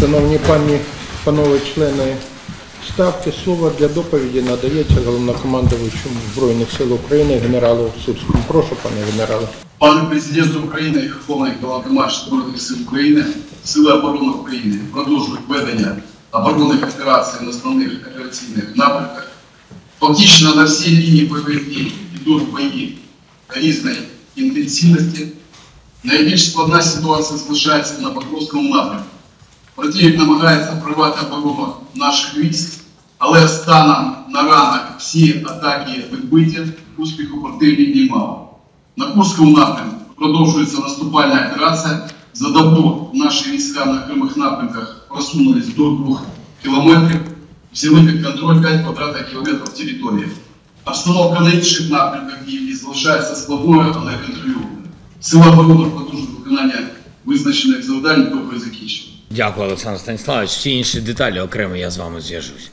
Шановні пані, панове члени ставки, слово для доповіді надається головнокомандуючому Збройних сил України генералу Сирському. Прошу, пане генерале. Пане президенту України, Верховний Головнокомандувач Збройних сил України, Сили оборони України продовжують ведення оборонних операцій на основних операційних напрямках. Фактично на всій лінії бойових дій йдуть бої різної інтенсивності. Найбільш складна ситуація залишається на Покровському напрямку. Противник намагається прорвати оборону наших військ, але станом на ранок всі атаки відбиті, успіху противник немало. На Курському напрямку продовжується наступальна операція. За добу наші війська на окремих напрямках просунулись до 2 кілометрів, взяли під контроль 5 квадратних кілометрів території. Обстановка на інших напрямках дії залишається складною, але контрольованою. Сила оборони потужне виконання визначених завдань, доки закінчення. Дякую, Олександр Станіславович. Всі інші деталі окремо я з вами зв'яжусь.